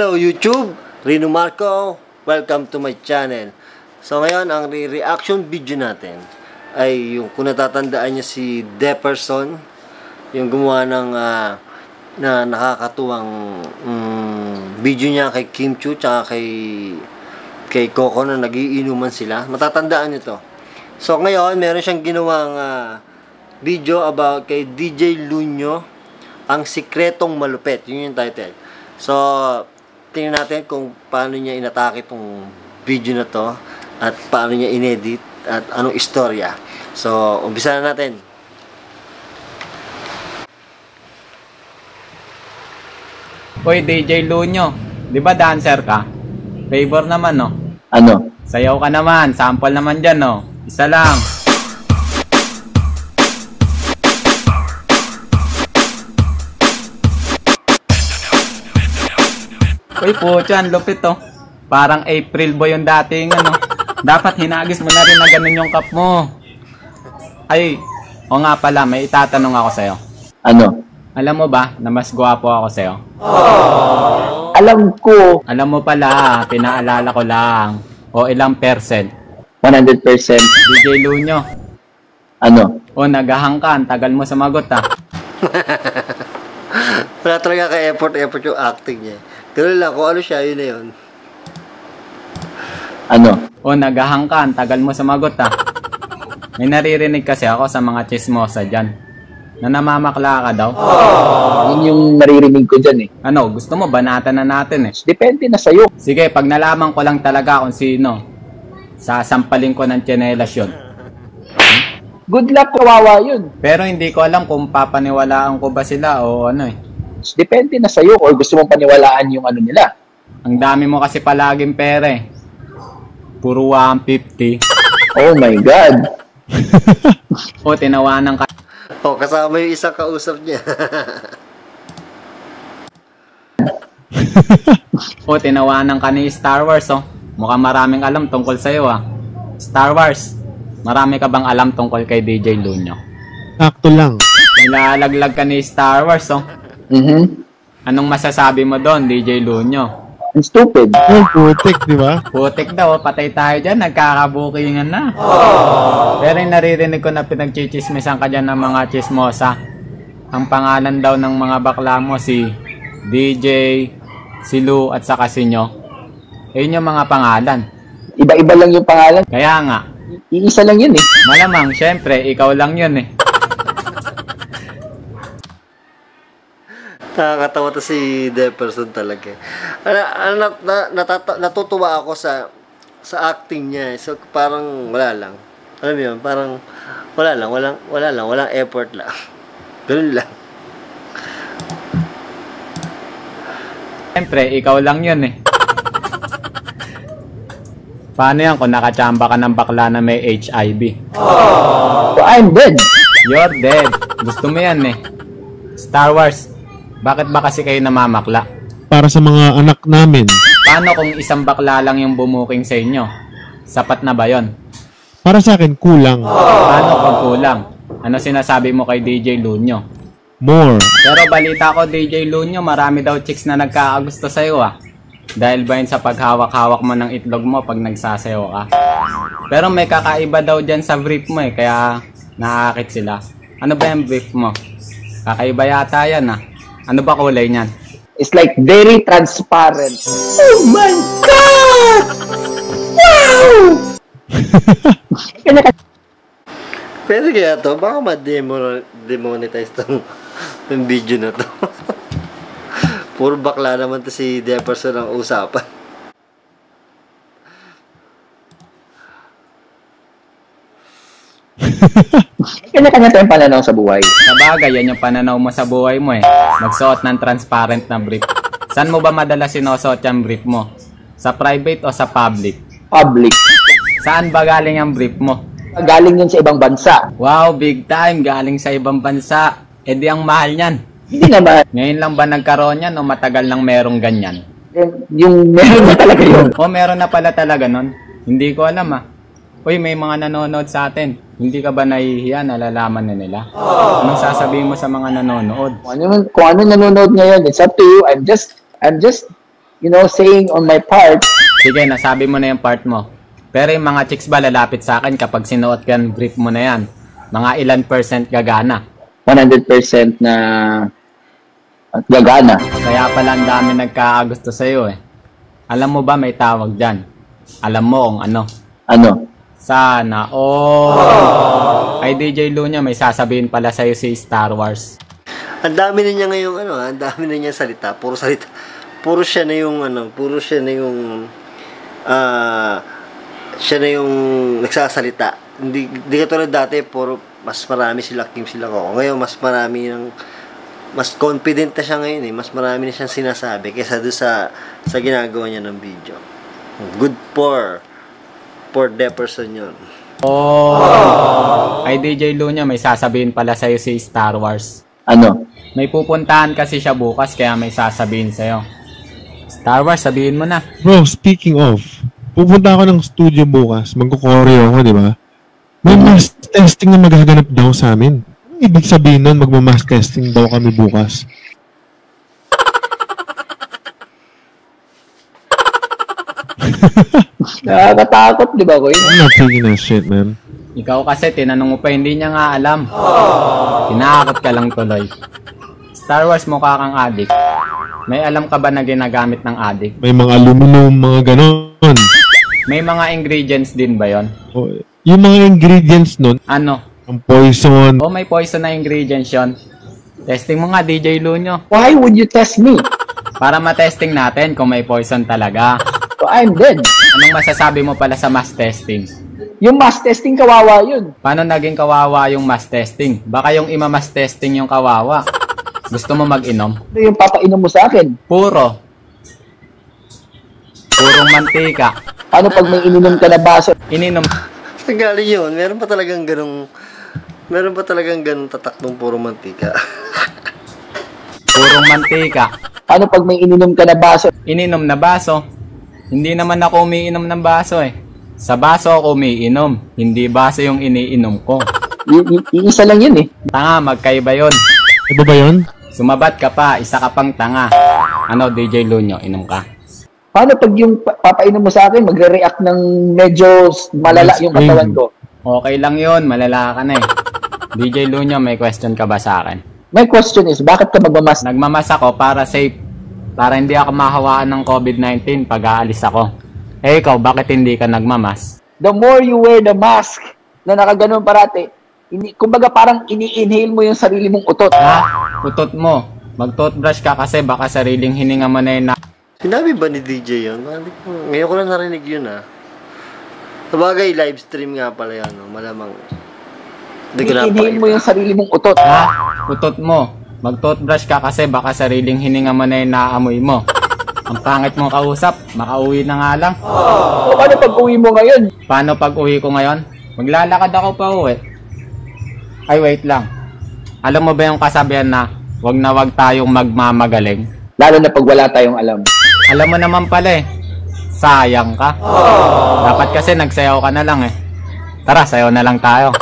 Hello YouTube, Rino Marco. Welcome to my channel. So ngayon, ang re-reaction video natin ay yung kung natatandaan niya si Deperson, yung gumawa ng ah, na nakakatuwang mm, video niya kay Kim Chu tsaka kay kay Coco na nagiinuman sila. Matatandaan niyo to. So ngayon, meron siyang ginawang ah, video about kay DJ Lunyo, ang sikretong malupet. Yun yung title. So, tingnan natin kung paano niya inatake tong video na to at paano niya inedit at anong istorya. So, umpisa na natin. Uy, DJ Lunyo, di ba dancer ka? Favor naman, no? Ano? Sayaw ka naman, sample naman dyan, no? Isa lang. Uy, putyan, lupit, to. Parang April boy yung dating, ano? Dapat hinagis mo na rin na ganun yung cup mo. Ay, o nga pala, may itatanong ako sa'yo. Ano? Alam mo ba na mas gwapo ako sa'yo? Alam ko, Alam mo pala, pinaalala ko lang. O ilang percent? 100%. DJ Lunyo. Ano? O nagahang ka, ang tagal mo sumagot ah. Wala talaga ka-effort, effort yung acting niya. Ganun lang, kung ano siya, yun na yun. Ano? O nagahang ka, ang tagal mo sumagot ah. May naririnig kasi ako sa mga chismosa dyan. Na namamakla ka daw. Yun yung naririnig ko dyan eh. Ano, gusto mo banatan na natin eh. Depende na sa'yo. Sige, pag nalaman ko lang talaga kung sino, sasampalin ko ng tsinelas yun. Good luck, kawawa yun. Pero hindi ko alam kung papaniwalaan ko ba sila o ano eh. Depende na sa'yo or gusto mong paniwalaan yung ano nila. Ang dami mo kasi palaging pera eh. Puro 150. Oh my God. O tinawanan ka O, kasama yung isang kausap niya. O tinawanan ka ni Star Wars oh. Mukhang maraming alam tungkol sa'yo ah. Star Wars, marami ka bang alam tungkol kay DJ Lunyo? Sakto lang. Nilalaglag ka ni Star Wars oh. Mhm. Anong masasabi mo doon, DJ Lunyo? Ang stupid. Oh, putik, di ba? Putik daw, patay tayo dyan, nagkakabukingan na. Pero yung naririnig ko na pinagchichismisan ka dyan ng mga chismosa. Ang pangalan daw ng mga bakla mo si DJ, si Lou at saka si Nyo. Ayun yung mga pangalan. Iba-iba lang yung pangalan. Kaya nga, Iisa lang yun eh. malamang, syempre, ikaw lang yun eh. Nakakatawa to si Deperson talaga. Ano, ano, na, na, natata- natutuwa ako sa sa acting niya. eh. So, parang wala lang. Alam mo yun, parang wala lang, walang, wala lang, walang effort lang. Ganun lang. Syempre, ikaw lang yun eh. Paano yan kung nakachamba ka ng bakla na may HIV? So, I'm dead. You're dead. Gusto mo yan eh. Star Wars, bakit ba kasi kayo namamakla? Para sa mga anak namin. Paano kung isang bakla lang yung bumuking sa inyo? Sapat na ba yon? Para sa akin, kulang. Paano pag kulang? Ano sinasabi mo kay DJ Lunyo? More. Pero balita ko DJ Lunyo, marami daw chicks na nagkakagusto sa'yo ah. Dahil ba yun sa paghawak-hawak mo ng itlog mo pag nagsasayo ka? Pero may kakaiba daw dyan sa brief mo eh, kaya naakit sila. Ano ba yung brief mo? Kakaiba yata yan ah. Ano ba kulay niyan? It's like very transparent. Oh my God! Wow! Pwede kaya to, baka ma-demonetize tong, tong video na to. Puro bakla naman to si Deperson ang usapan. kanya tayong pananaw sa buhay. Sa bagay, yan yung pananaw mo sa buhay mo eh. Magsuot ng transparent na brief. Saan mo ba madalas sinusuot yung brief mo? Sa private o sa public? Public. Saan ba galing ang brief mo? Galing yun sa ibang bansa. Wow, big time. Galing sa ibang bansa. E di ang mahal niyan. Hindi naman. Ngayon lang ba nagkaroon yan o matagal nang merong ganyan? Yung, yung meron na talaga yun. O meron na pala talaga nun? Hindi ko alam ah. Uy, may mga nanonood sa atin. Hindi ka ba nahihiya nalalaman na nila? Anong sasabihin mo sa mga nanonood? Kung ano, kung ano nanonood ngayon, it's up to you. I'm just, I'm just you know, saying on my part, Sige, nasabi mo na yung part mo. Pero yung mga chicks ba lalapit sa akin kapag sinuot ka ng brief mo na yan? Mga ilan percent gagana? 100% na at gagana. Kaya pala ang dami nagkakagusto sa'yo eh. Alam mo ba may tawag dyan? Alam mo kung ano? Ano? Sana all. Ay DJ Lunya, may sasabihin pala sa'yo si Star Wars. Ang dami na niya ngayong ano, ang dami na niya salita, puro salita. Puro siya na yung ano, puro siya na yung ah siya na yung nagsasalita. Hindi hindi katulad dati, puro mas marami sila Kim sila ko. Ngayon mas marami ng mas confident na siya ngayon eh. Mas marami na siyang sinasabi kaysa doon sa sa ginagawa niya ng video. Good for for the person yun. Oh. Ay DJ Lunya, may sasabihin pala sa'yo si Star Wars. Ano? May pupuntahan kasi siya bukas kaya may sasabihin sa'yo. Star Wars, sabihin mo na. Bro, speaking of, pupunta ako ng studio bukas. Magkukoreo ako, di ba? May mass testing na magaganap daw sa amin. Anong ibig sabihin nun, magma-mass testing daw kami bukas? Nakakatakot, di ba, Kuya? I'm not taking that shit, man. Ikaw kasi, tinanong mo pa, hindi niya nga alam. Tinakot ka lang tuloy. Star Wars mukha kang adik. May alam ka ba na ginagamit ng adik? May mga aluminum, mga ganon. May mga ingredients din ba yon? O, yung mga ingredients nun, Ano? ang poison, O may poison na ingredients yon? Testing mo nga DJ Lunyo. Why would you test me? Para matesting natin kung may poison talaga. So, I'm dead. Anong masasabi mo pala sa mass testing? Yung mass testing, kawawa yun. Paano naging kawawa yung mass testing? Baka yung ima-mass testing yung kawawa. Gusto mo mag-inom? Ano yung papainom mo sa akin? Puro. Purong mantika. Ano pag may ininom ka na baso? Ininom. Galing yun? Meron pa talagang ganong Meron pa talagang ganong tatak ng puro mantika. Purong mantika. Ano pag may ininom ka na baso? Ininom na baso. Hindi naman ako umiinom ng baso eh. Sa baso ako umiinom. Hindi baso yung iniinom ko. I- i- iisa lang yun eh. Tanga, magkaiba yon. iba ba yun? Sumabat ka pa, isa ka pang tanga. Ano, DJ Lunyo, inom ka? Paano pag yung pa- papainom mo sa akin, magre-react ng medyo malala yung katawan ko? Okay lang yon, malala ka na eh. DJ Lunyo, may question ka ba sa akin? My question is, bakit ka magmamas? Nagmamas ako para safe. Para hindi ako mahawaan ng COVID-19 pag aalis ako. Eh ikaw, bakit hindi ka nagmamas? The more you wear the mask na nakaganon parati, ini, kumbaga parang ini-inhale mo yung sarili mong utot. Ha? Utot mo. Mag-toothbrush ka kasi baka sariling hininga mo na yun na Sinabi ba ni DJ yun? Hindi ko- Ngayon ko lang narinig yun ah. Sabagay, live stream nga pala yan. No? Malamang. Hindi ko Ini-inhale mo yung sarili mong utot. Ha? Utot mo. Mag-toothbrush ka kasi baka sariling hininga mo na yung naamoy mo. Ang pangit mong kausap, makauwi na nga lang. So, paano pag uwi mo ngayon? Paano pag uwi ko ngayon? Maglalakad ako pa uwi. Ay, wait lang. Alam mo ba yung kasabihan na wag na wag tayong magmamagaling? Lalo na pag wala tayong alam. Alam mo naman pala eh. Sayang ka. Dapat kasi nagsayaw ka na lang eh. Tara, sayaw na lang tayo.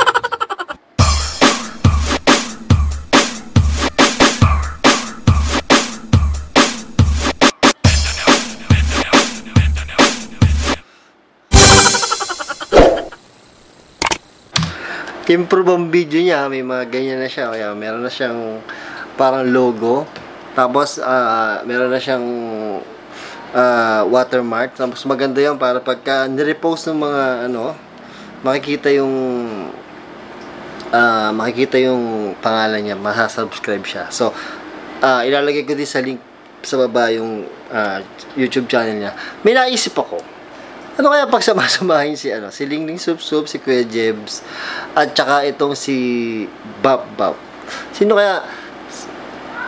Improve ang video niya. May mga ganyan na siya. Kaya meron na siyang parang logo. Tapos, ah, meron na siyang ah, watermark. Tapos maganda yun para pagka nirepost ng mga ano, makikita yung ah, makikita yung pangalan niya, masasubscribe siya. So, ah, ilalagay ko din sa link sa baba yung ah, YouTube channel niya. May naisip ako. Ano kaya pag samasamahin si ano, si Lingling Soup Soup, si Kuya Jebs, at saka itong si Bab Bab. Sino kaya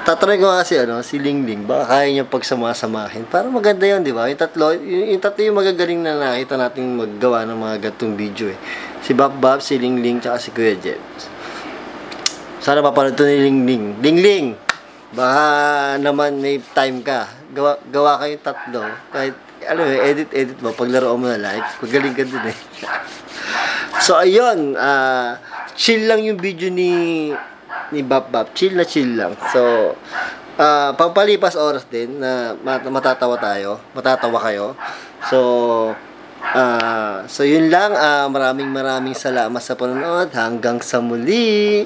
tatry ko kasi ano, si Lingling, baka kaya niya pagsamasamahin. Para maganda 'yon, di ba? Yung tatlo, yung, yung tatlo yung magagaling na nakita nating maggawa ng mga gatong video eh. Si Bab Bab, si Lingling, tsaka si Kuya Jebs. Sana mapanood to ni Lingling. Lingling! Baka naman may time ka. Gawa, gawa kayo tatlo. Kahit, ano eh, edit, edit mo, paglaro mo na live, magaling ka dun eh. so, ayun, uh, chill lang yung video ni ni Bap Bap. Chill na chill lang. So, uh, pampalipas oras din na matatawa tayo, matatawa kayo. So, uh, so yun lang. Uh, maraming maraming salamat sa panonood. Hanggang sa muli.